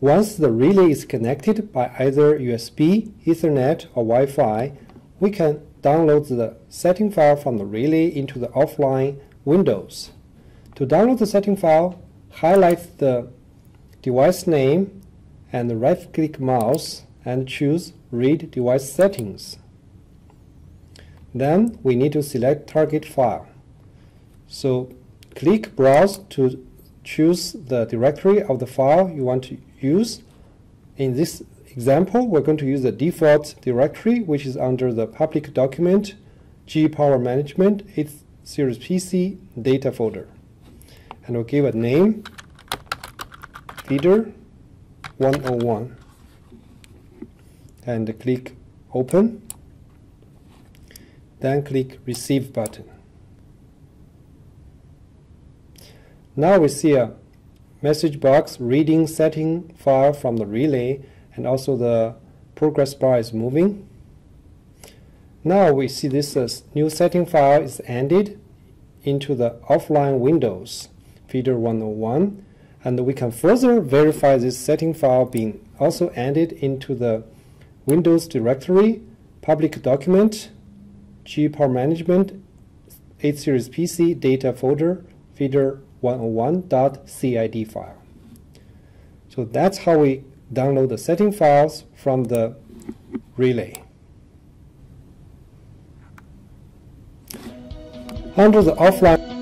Once the relay is connected by either USB, Ethernet, or Wi-Fi, we can download the setting file from the relay into the offline Windows. To download the setting file, highlight the device name and right-click mouse and choose Read Device Settings. Then we need to select target file. So click Browse to choose the directory of the file you want to use. In this example, we're going to use the default directory, which is under the public document GE Power Management 8 Series PC data folder. And we'll give a name, feeder 101, and click Open. Then click Receive button. Now we see a message box reading setting file from the relay and also the progress bar is moving. Now we see this uh, new setting file is ended into the offline windows feeder 101 and we can further verify this setting file being also ended into the Windows directory public document GE Power Management 8 series PC data folder feeder 101.cid file. So that's how we download the setting files from the relay. Under the offline